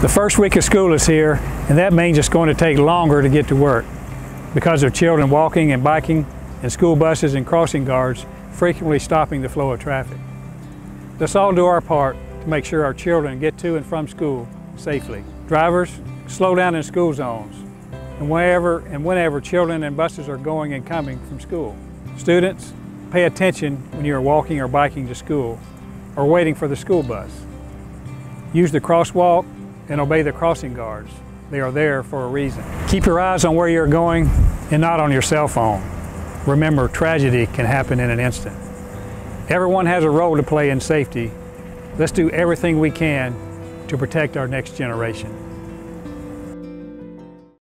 The first week of school is here, and that means it's going to take longer to get to work because of children walking and biking and school buses and crossing guards frequently stopping the flow of traffic. Let's all do our part to make sure our children get to and from school safely. Drivers, slow down in school zones and wherever and whenever children and buses are going and coming from school. Students, pay attention when you are walking or biking to school or waiting for the school bus. Use the crosswalk and obey the crossing guards. They are there for a reason. Keep your eyes on where you're going and not on your cell phone. Remember, tragedy can happen in an instant. Everyone has a role to play in safety. Let's do everything we can to protect our next generation.